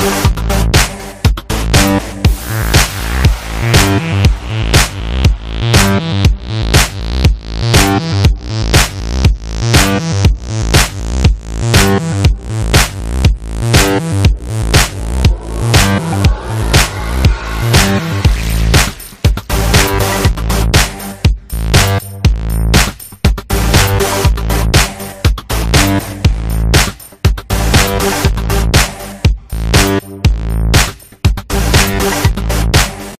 Yeah. Yeah.